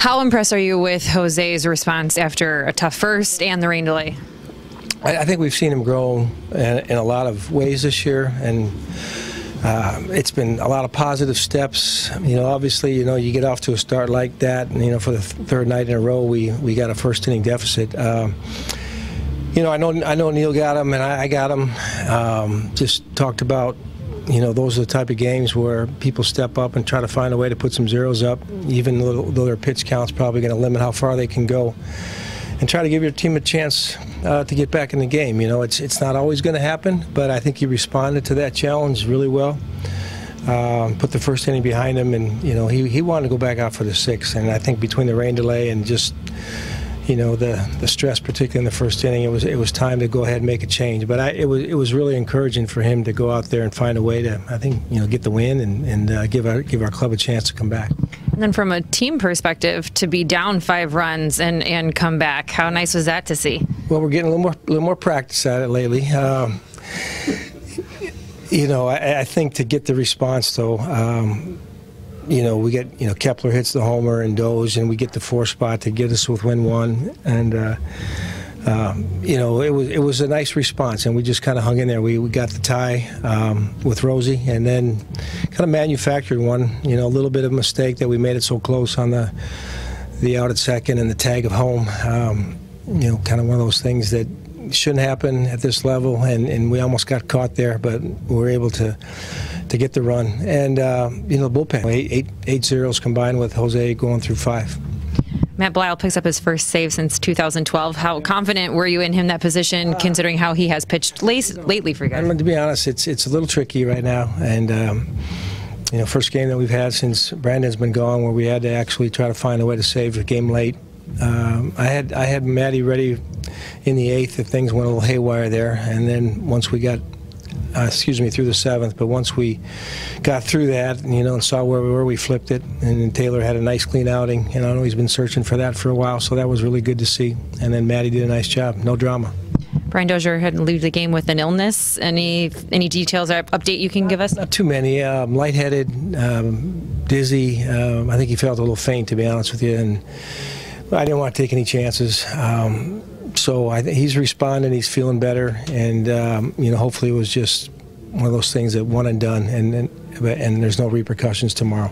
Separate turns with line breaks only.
How impressed are you with Jose's response after a tough first and the rain delay?
I, I think we've seen him grow in, in, a lot of ways this year, and uh, it's been a lot of positive steps. You know, obviously, you know, you get off to a start like that, and you know, for the th- third night in a row, we we got a first inning deficit. Um, you know, I know I know Neil got him, and I, I got him. Um, just talked about you know, those are the type of games where people step up and try to find a way to put some zeros up, even though, their pitch count's probably going to limit how far they can go, and try to give your team a chance uh, to get back in the game. You know, it's it's not always going to happen, but I think he responded to that challenge really well. Um, put the first inning behind him, and you know he, he wanted to go back out for the sixth. And I think between the rain delay and just you know the the stress, particularly in the first inning, it was it was time to go ahead and make a change. But I, it was it was really encouraging for him to go out there and find a way to I think you know get the win and, and uh, give our give our club a chance to come back.
And then from a team perspective, to be down five runs and and come back, how nice was that to see?
Well, we're getting a little more a little more practice at it lately. Um, you know, I, I, think to get the response though. Um, you know, we get, you know, Kepler hits the homer and Doge, and we get the four spot to get us with win one. And, uh, um, you know, it was it was a nice response, and we just kind of hung in there. We, we got the tie um, with Rosie, and then kind of manufactured one. You know, a little bit of mistake that we made it so close on the the out at second and the tag of home. Um, you know, kind of one of those things that shouldn't happen at this level, and, and we almost got caught there, but we were able to to get the run. And, uh, you know, the bullpen, eight, eight, eight zeros combined with Jose going through five.
Matt Belisle picks up his first save since 2012. How confident were you in him that position, considering how he has pitched late, lately for you guys?
I mean, to be honest, it's it's a little tricky right now, and um, you know, first game that we've had since Brandon's been gone, where we had to actually try to find a way to save the game late. Um, I had I had Matty ready in the eighth if things went a little haywire there, and then once we got uh, excuse me, through the seventh. But once we got through that, you know, and saw where we were, we flipped it. And Taylor had a nice clean outing. And I know he's been searching for that for a while, so that was really good to see. And then Matty did a nice job. No drama.
Brian Dozier had to leave the game with an illness. Any any details or update you can give us?
Not too many. Um, lightheaded, um, dizzy. Um, I think he felt a little faint, to be honest with you. And I didn't want to take any chances. Um, so I he's responding. He's feeling better, and um, you know, hopefully, it was just one of those things that one and done, and and, and there's no repercussions tomorrow.